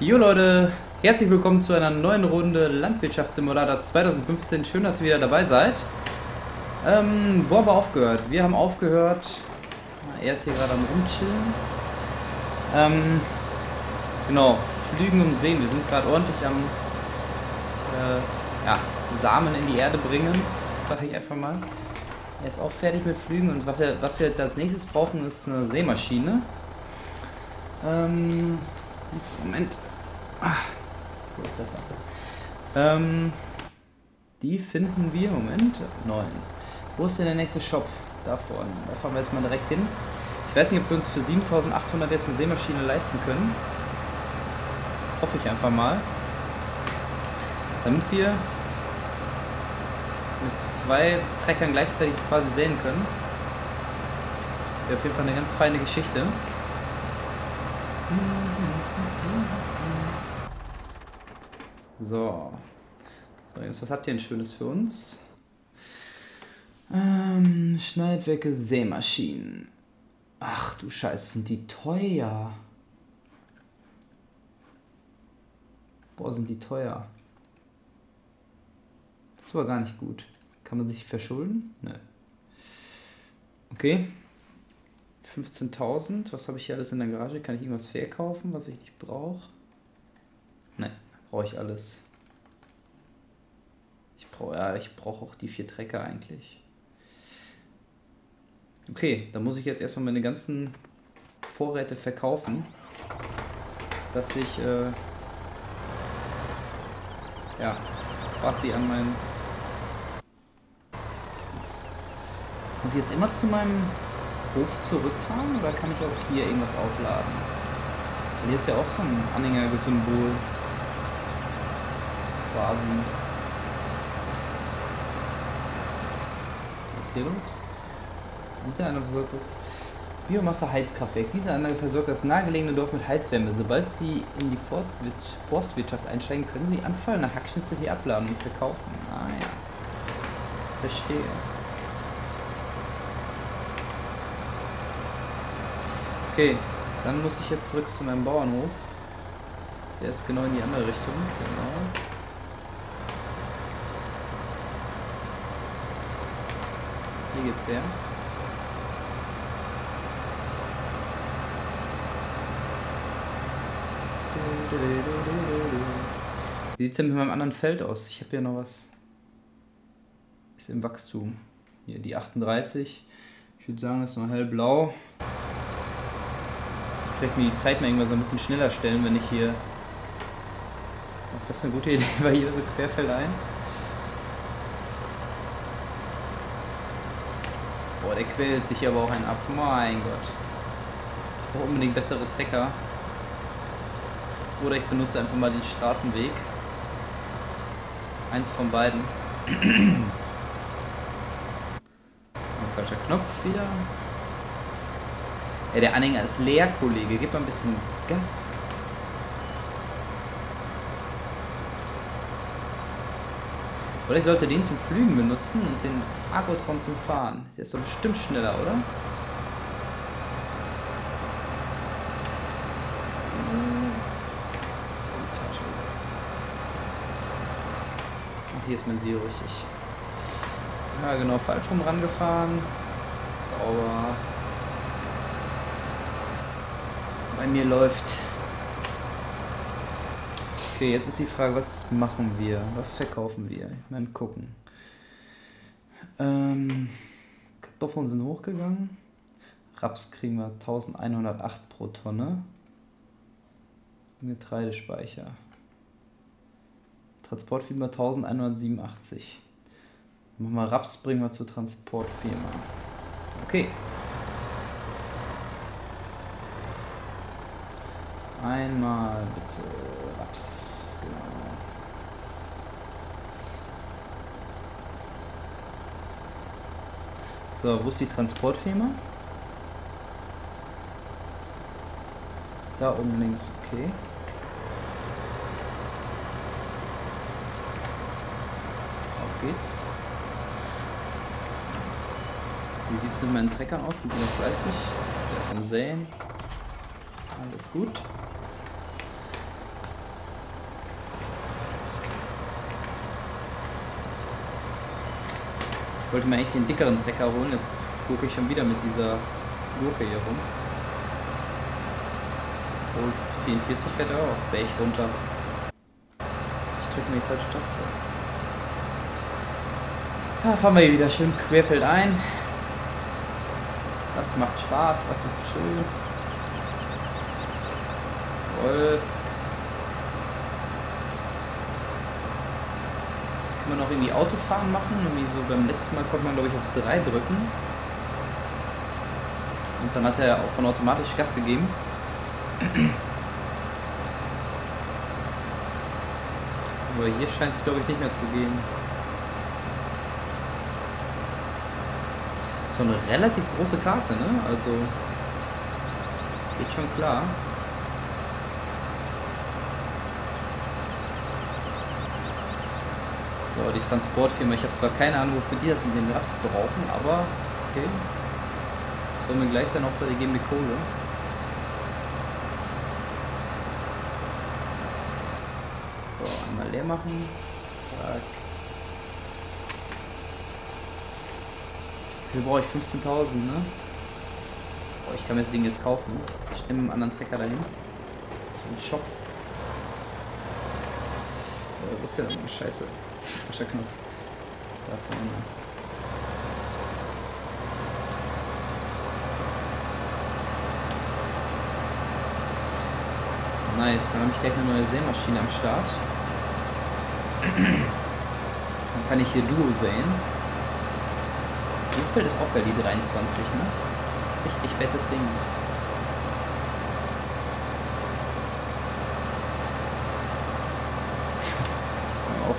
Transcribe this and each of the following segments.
Jo Leute, herzlich willkommen zu einer neuen Runde Landwirtschaftssimulator 2015. Schön, dass ihr wieder dabei seid. Ähm, wo haben wir aufgehört? Wir haben aufgehört. Er ist hier gerade am Rumchillen. Ähm, genau, Flügen um Seen. Wir sind gerade ordentlich am äh, ja, Samen in die Erde bringen, sag ich einfach mal. Er ist auch fertig mit Flügen und was wir, was wir jetzt als nächstes brauchen, ist eine Seemaschine. Ähm, Moment. So ist besser. Ähm, die finden wir, Moment, 9. Wo ist denn der nächste Shop? Da vorne. Da fahren wir jetzt mal direkt hin. Ich weiß nicht, ob wir uns für 7800 jetzt eine Seemaschine leisten können. Hoffe ich einfach mal. Damit wir mit zwei Treckern gleichzeitig quasi sehen können. Wäre auf jeden Fall eine ganz feine Geschichte. So. So, Jungs, was habt ihr denn Schönes für uns? Ähm, Schneidwerke, Sämaschinen. Ach du Scheiße, sind die teuer. Boah, sind die teuer. Das war gar nicht gut. Kann man sich verschulden? Nö. Okay. 15.000. Was habe ich hier alles in der Garage? Kann ich irgendwas verkaufen, was ich nicht brauche? Brauche ich alles. Ich brauche ja, ich brauche auch die vier Trecker eigentlich. Okay, dann muss ich jetzt erstmal meine ganzen Vorräte verkaufen, dass ich äh, ja quasi an meinen muss ich jetzt immer zu meinem Hof zurückfahren oder kann ich auch hier irgendwas aufladen? Hier ist ja auch so ein Anhängersymbol. Quasi. Was ist hier los? Diese Anlage versorgt das Biomasse-Heizkraftwerk. Diese Anlage versorgt das nahegelegene Dorf mit Heizwärme. Sobald Sie in die Forstwirtschaft einsteigen, können Sie anfallende Hackschnitzel hier abladen und verkaufen. Ah ja. Verstehe. Okay, dann muss ich jetzt zurück zu meinem Bauernhof. Der ist genau in die andere Richtung. Genau. Hier geht's her. Wie sieht es denn mit meinem anderen Feld aus? Ich habe ja noch was. Ist im Wachstum. Hier die 38. Ich würde sagen, das ist noch hellblau. Vielleicht mir die Zeit mal irgendwann so ein bisschen schneller stellen, wenn ich hier. Ob das eine gute Idee war, hier so querfeldein? Boah, der quält sich aber auch einen ab. Mein Gott. Ich brauche unbedingt bessere Trecker. Oder ich benutze einfach mal den Straßenweg. Eins von beiden. falscher Knopf wieder. Ja, der Anhänger ist leer, Kollege. Gib mal ein bisschen Gas. Oder ich sollte den zum Flügen benutzen und den Agrotron zum Fahren. Der ist doch bestimmt schneller, oder? Ach, hier ist mein Silo richtig. Ja, genau, falsch rum rangefahren. Sauber. Bei mir läuft. Okay, jetzt ist die Frage, was machen wir? Was verkaufen wir? Ich meine, gucken. Ähm, Kartoffeln sind hochgegangen. Raps kriegen wir 1108 pro Tonne. Getreidespeicher. Transportfirma 1187. Machen wir Raps, bringen wir zur Transportfirma. Okay. Einmal bitte Raps, genau. So, wo ist die Transportfirma? Da oben links, okay. Auf geht's. Wie sieht es mit meinen Treckern aus? Sind die noch fleißig? Der ist am Säen. Alles gut. Ich wollte mir eigentlich den dickeren Trecker holen, jetzt gucke ich schon wieder mit dieser Gurke hier rum. Obwohl 44 fährt er auch, wäre ich runter. Ich drücke mir die falsche Taste. Ja, fahren wir hier wieder schön querfeld ein. Das macht Spaß, das ist schön. Jawohl. Auch irgendwie Autofahren machen. Irgendwie so beim letzten Mal konnte man glaube ich auf 3 drücken. Und dann hat er auch von automatisch Gas gegeben. Aber hier scheint es glaube ich nicht mehr zu gehen. So eine relativ große Karte, ne? Also geht schon klar. So, die Transportfirma. Ich habe zwar keine Ahnung, wofür die das mit den Raps brauchen, aber okay. Soll mir gleich sein, Hauptsache die geben mir Kohle. So, einmal leer machen. Zack. Wie brauche ich 15.000, ne? Boah, ich kann mir das Ding jetzt kaufen. Ich nehme einen anderen Trecker dahin. So ein Shop. Äh, wo ist der denn? Scheiße. Falscher Knopf. Da vorne. Nice, dann habe ich gleich eine neue Sämaschine am Start. Dann kann ich hier Duo säen. Dieses Feld ist auch bei die 23, ne? Richtig fettes Ding.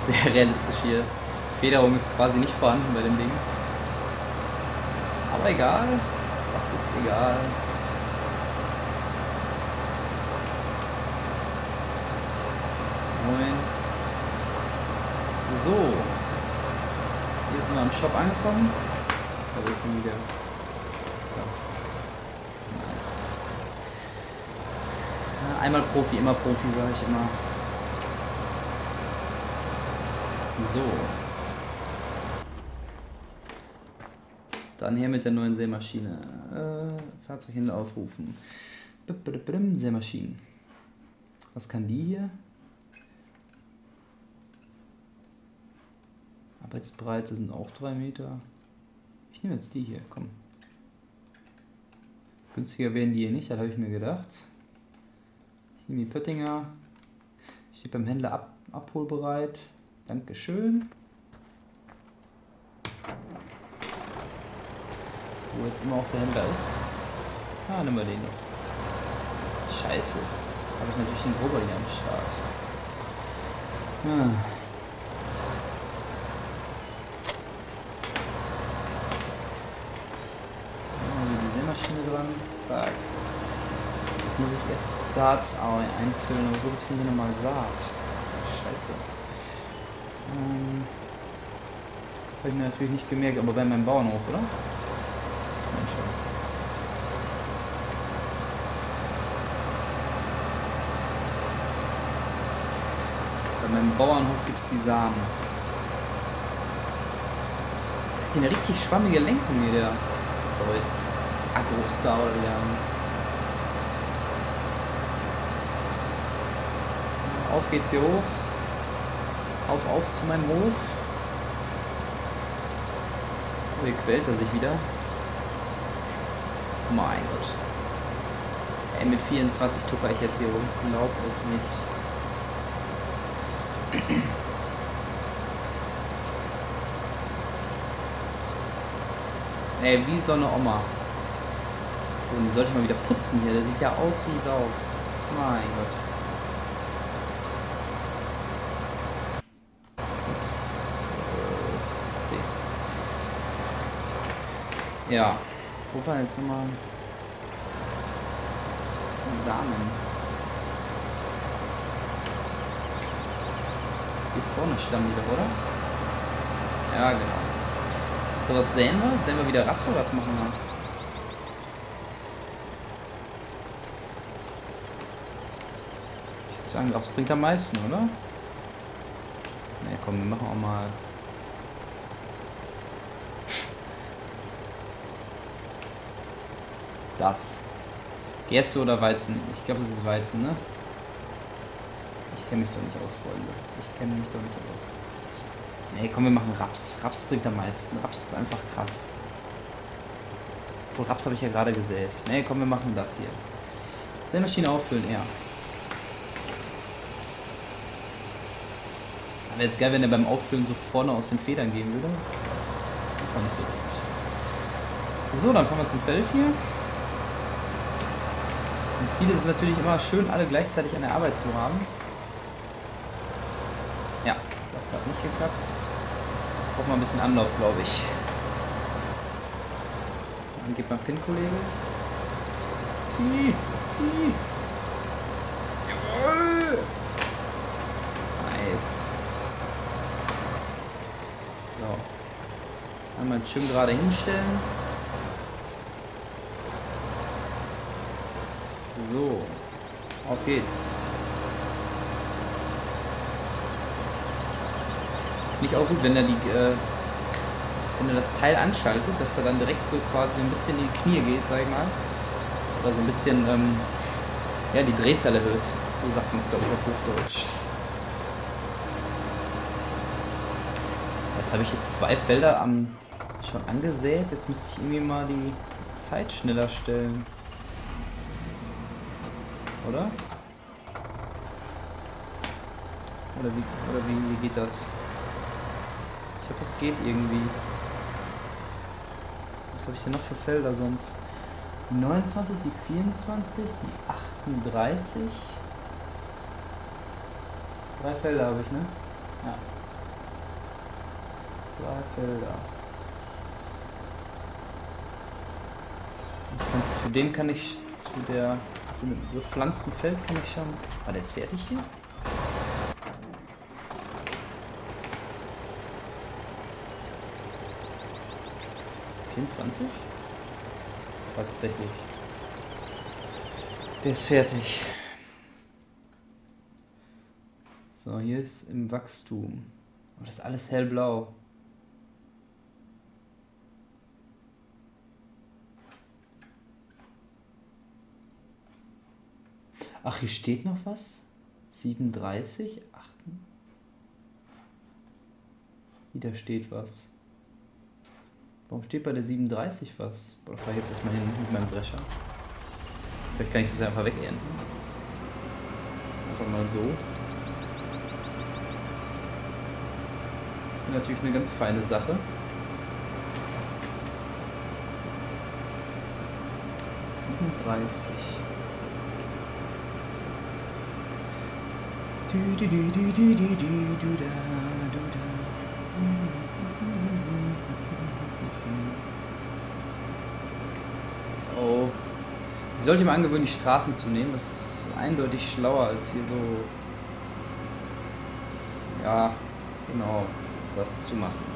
Sehr realistisch hier. Federung ist quasi nicht vorhanden bei dem Ding. Aber egal. Das ist egal. Moin. So. Hier sind wir am Shop angekommen. Da ist wieder. Ja. Nice. Einmal Profi, immer Profi, sage ich immer. So. Dann her mit der neuen Sämaschine. Äh, Fahrzeughändler aufrufen. Sämaschinen. Was kann die hier? Arbeitsbreite sind auch 3 Meter. Ich nehme jetzt die hier, komm. Günstiger werden die hier nicht, das habe ich mir gedacht. Ich nehme die Pöttinger. Steht beim Händler ab, abholbereit. Dankeschön. Wo jetzt immer auch der Händler ist. Ah, nehmen wir den noch. Scheiße, jetzt habe ich natürlich den Grober hier am Start. Ah. Die Sämaschine dran. Zack. Jetzt muss ich erst Saat einfüllen. Aber wo gibt es denn hier nochmal Saat? Scheiße. Das habe ich mir natürlich nicht gemerkt, aber bei meinem Bauernhof, oder? Mensch. Bei meinem Bauernhof gibt es die Samen. Hat eine richtig schwammige Lenkung hier, der Deutz. Agrostar oder wie. Auf geht's hier hoch. Auf, auf zu meinem Hof. Oh, hier quält er sich wieder. Mein Gott. Ey, mit 24 tucker ich jetzt hier rum. Glaub es nicht. Ey, wie so eine Oma. Und die sollte ich mal wieder putzen hier. Der sieht ja aus wie Sau. Mein Gott. Ja. Wo war jetzt nochmal Samen? Hier vorne standen die doch, oder? Ja, genau. So, was sehen wir? Sehen wir wieder Raps oder was machen wir? Ich würde sagen, Raps bringt am meisten, oder? Ne, komm, wir machen auch mal Das. Gerste oder Weizen? Ich glaube, es ist Weizen, ne? Ich kenne mich doch nicht aus, Freunde. Ich kenne mich doch nicht aus. Nee, komm, wir machen Raps. Raps bringt am meisten. Raps ist einfach krass. Oh, Raps habe ich ja gerade gesät. Nee, komm, wir machen das hier. Sämaschine auffüllen, ja. Wäre jetzt geil, wenn er beim Auffüllen so vorne aus den Federn gehen würde. Das ist noch nicht so richtig. So, dann fahren wir zum Feld hier. Ein Ziel ist es natürlich immer schön, alle gleichzeitig an der Arbeit zu haben. Ja, das hat nicht geklappt. Braucht mal ein bisschen Anlauf, glaube ich. Dann geht mal Pin, Kollege. Zieh, zieh. Jawohl. Nice. So. Einmal schön gerade hinstellen. So. Auf geht's. Finde ich auch gut, wenn er die äh, wenn er das Teil anschaltet, dass er dann direkt so quasi ein bisschen in die Knie geht, sag ich mal. Oder so ein bisschen, ähm, ja, die Drehzahl erhöht. So sagt man es, glaube ich, auf Hochdeutsch. Jetzt habe ich jetzt zwei Felder am, schon angesät. Jetzt müsste ich irgendwie mal die Zeit schneller stellen. Oder? Oder wie, oder wie, wie geht das? Ich hoffe, es geht irgendwie. Was habe ich denn noch für Felder sonst? Die 29, die 24, die 38. Drei Felder habe ich, ne? Ja. Drei Felder. Und zu dem kann ich, zu der, dem bepflanzten Feld kann ich schon... War der jetzt fertig hier? Tatsächlich. Der ist fertig. So, hier ist im Wachstum. Aber das ist alles hellblau. Ach, hier steht noch was? 37? 8? Wieder steht was. Warum steht bei der 37 was? Oder fahre ich jetzt erstmal hin mit meinem Drescher? Vielleicht kann ich das einfach wegernten. Einfach mal so. Das ist natürlich eine ganz feine Sache. Siebenunddreißig. Du, du, du, du, du, du, du, da, du, da. Oh. Ich sollte mir angewöhnen, die Straßen zu nehmen. Das ist eindeutig schlauer als hier so. Ja, genau. Das zu machen.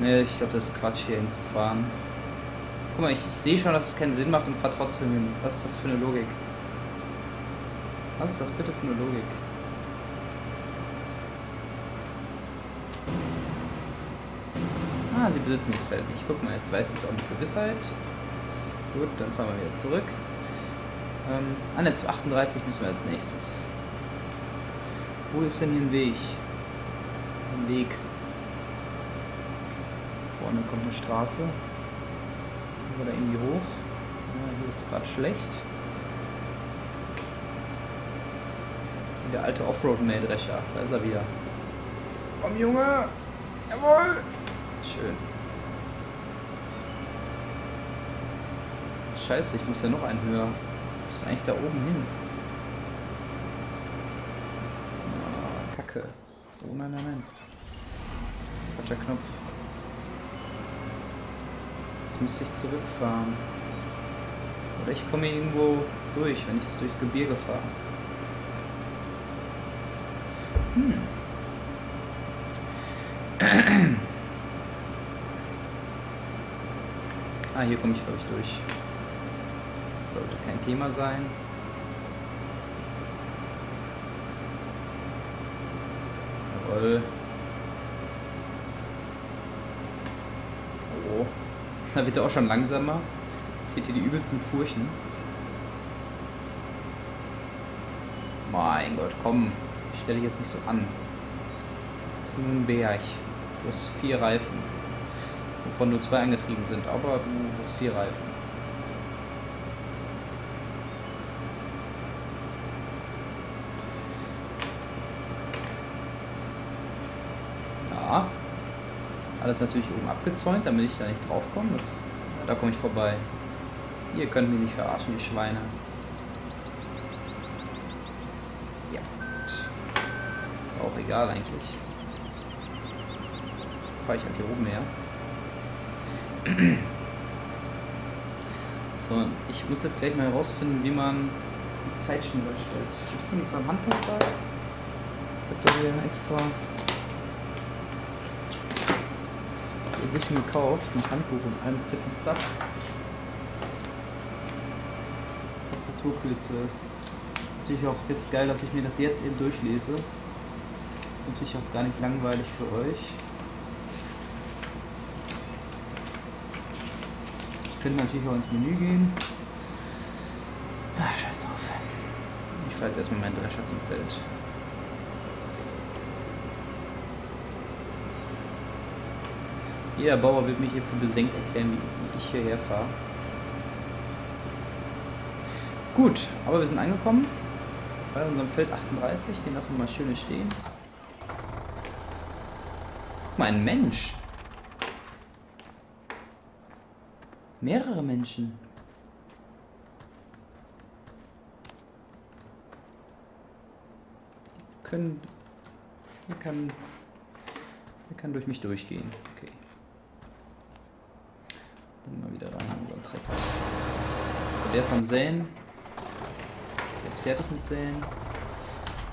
Ne, ich glaube, das ist Quatsch hier hinzufahren. Guck mal, ich, ich sehe schon, dass es keinen Sinn macht und fahre trotzdem hin. Was ist das für eine Logik? Was ist das bitte für eine Logik? Ah, sie besitzen das Feld nicht. Guck mal, jetzt weiß es auch mit Gewissheit. Gut, dann fahren wir wieder zurück. Ähm, ne, zu 38 müssen wir als nächstes. Wo ist denn hier ein Weg? Ein Weg. Vorne kommt eine Straße. Wir da irgendwie hoch. Ja, hier ist gerade schlecht. Der alte Offroad-Mähdrescher. Da ist er wieder. Komm, Junge! Jawohl! Schön. Scheiße, ich muss ja noch einen höher. Ich muss eigentlich da oben hin. Ah, Kacke. Oh nein, nein, nein. Falscher Knopf. Müsste ich zurückfahren. Oder ich komme irgendwo durch, wenn ich durchs Gebirge fahre. Hm. Ah, hier komme ich, glaube ich, durch. Sollte kein Thema sein. Jawohl. Da wird er auch schon langsamer. Zieht hier die übelsten Furchen. Mein Gott, komm. Stell dich jetzt nicht so an. Das ist ein Berg. Du hast vier Reifen. Wovon nur zwei angetrieben sind, aber du hast vier Reifen. Ja. Alles natürlich oben abgezäunt, damit ich da nicht drauf komme. Da komme ich vorbei. Ihr könnt mich nicht verarschen, die Schweine. Ja. Auch egal eigentlich. Fahre ich halt hier oben her. So, ich muss jetzt gleich mal herausfinden, wie man die Zeit schneller stellt. Gibt es nicht so ein Handbuch da? Ich hab da hier extra Edition gekauft, ein Handbuch und einem Zip und Zap. Tastaturkürze. Natürlich auch jetzt geil, dass ich mir das jetzt eben durchlese. Ist natürlich auch gar nicht langweilig für euch. Ich könnte natürlich auch ins Menü gehen. Ach, scheiß drauf. Ich fahre jetzt erstmal meinen Drescher zum Feld. Jeder Bauer wird mich hier für besenkt erklären, wie ich hierher fahre. Gut, aber wir sind angekommen bei unserem Feld 38. Den lassen wir mal schön stehen. Guck mal, ein Mensch. Mehrere Menschen. Können. Er kann. Er kann durch mich durchgehen. Okay. Mal wieder rein in unseren Trecker. Der ist am Säen. Der ist fertig mit Säen.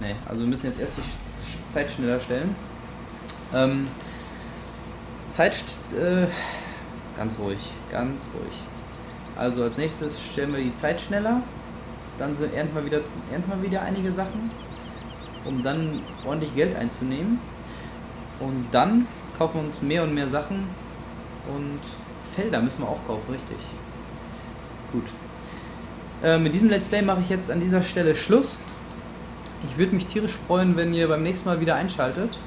Ne, also wir müssen jetzt erst die Zeit schneller stellen. Ähm, Zeit äh, ganz ruhig, ganz ruhig. Also als nächstes stellen wir die Zeit schneller. Dann ernten wir wieder, ernten wir wieder einige Sachen, um dann ordentlich Geld einzunehmen. Und dann kaufen wir uns mehr und mehr Sachen und Felder müssen wir auch kaufen, richtig. Gut. Äh, mit diesem Let's Play mache ich jetzt an dieser Stelle Schluss. Ich würde mich tierisch freuen, wenn ihr beim nächsten Mal wieder einschaltet.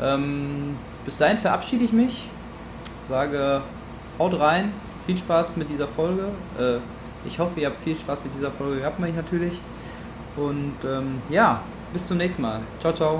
Ähm, bis dahin verabschiede ich mich. Sage, haut rein. Viel Spaß mit dieser Folge. Äh, ich hoffe, ihr habt viel Spaß mit dieser Folge gehabt, mache ich natürlich. Und ähm, ja, bis zum nächsten Mal. Ciao, ciao.